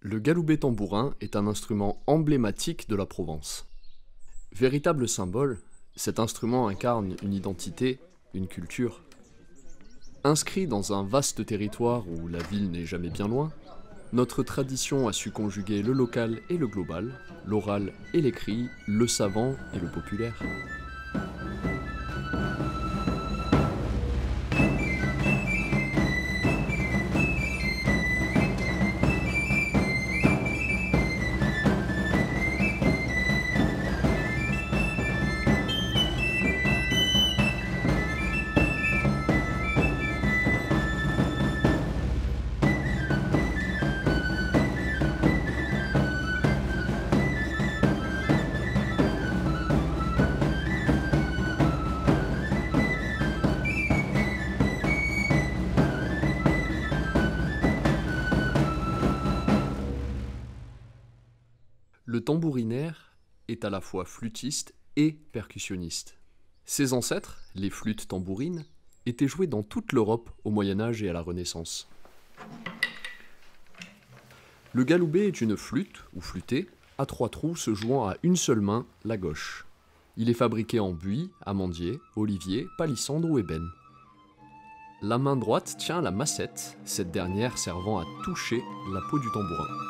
Le galoubet tambourin est un instrument emblématique de la Provence. Véritable symbole, cet instrument incarne une identité, une culture. Inscrit dans un vaste territoire où la ville n'est jamais bien loin, notre tradition a su conjuguer le local et le global, l'oral et l'écrit, le savant et le populaire. Tambourinaire est à la fois flûtiste et percussionniste. Ses ancêtres, les flûtes tambourines, étaient jouées dans toute l'Europe au Moyen Âge et à la Renaissance. Le galoubet est une flûte, ou flûtée, à trois trous se jouant à une seule main, la gauche. Il est fabriqué en buis, amandier, olivier, palissandre ou ébène. La main droite tient la massette, cette dernière servant à toucher la peau du tambourin.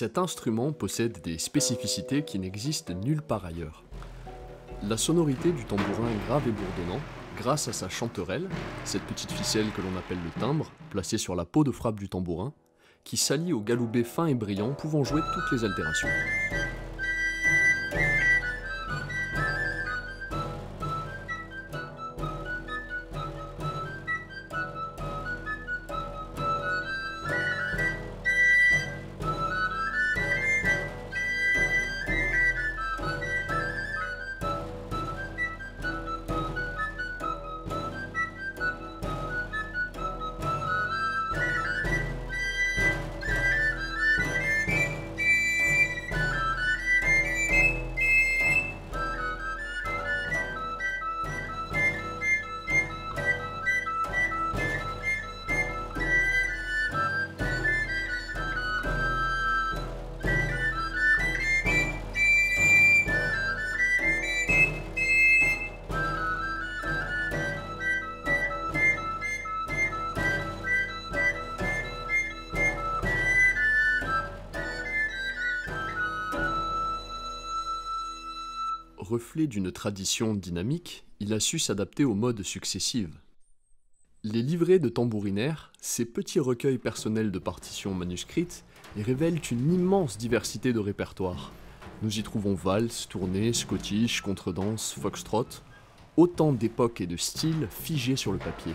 Cet instrument possède des spécificités qui n'existent nulle part ailleurs. La sonorité du tambourin grave et bourdonnant, grâce à sa chanterelle, cette petite ficelle que l'on appelle le timbre, placée sur la peau de frappe du tambourin, qui s'allie au galoubet fin et brillant pouvant jouer toutes les altérations. Reflet d'une tradition dynamique, il a su s'adapter aux modes successives. Les livrets de tambourinaires, ces petits recueils personnels de partitions manuscrites, révèlent une immense diversité de répertoires. Nous y trouvons valse, tournée, scottish, contredanse, foxtrot, autant d'époques et de styles figés sur le papier.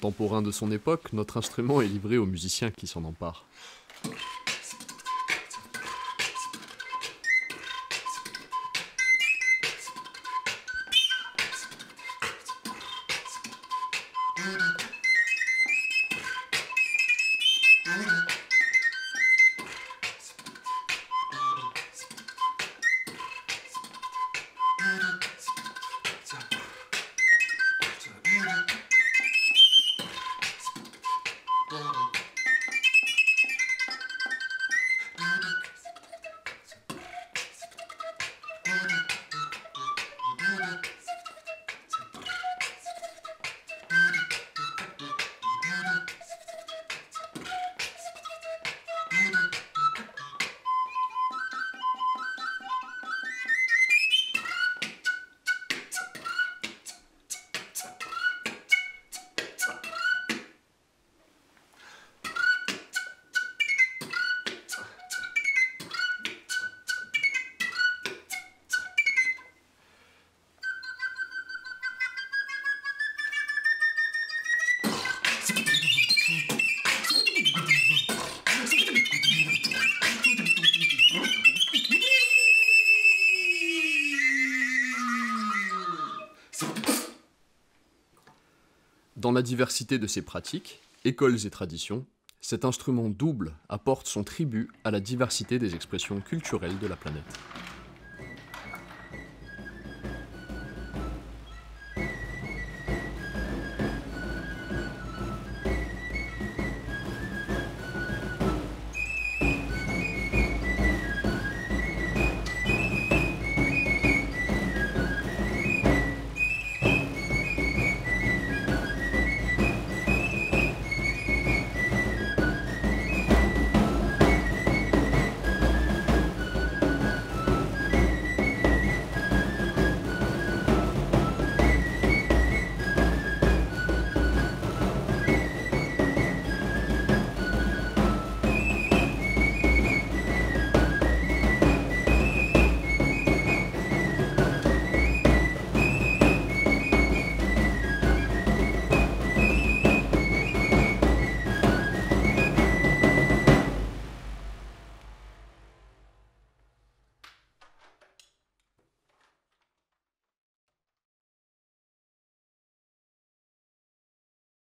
Contemporain de son époque, notre instrument est livré aux musiciens qui s'en emparent. Dans la diversité de ses pratiques, écoles et traditions, cet instrument double apporte son tribut à la diversité des expressions culturelles de la planète.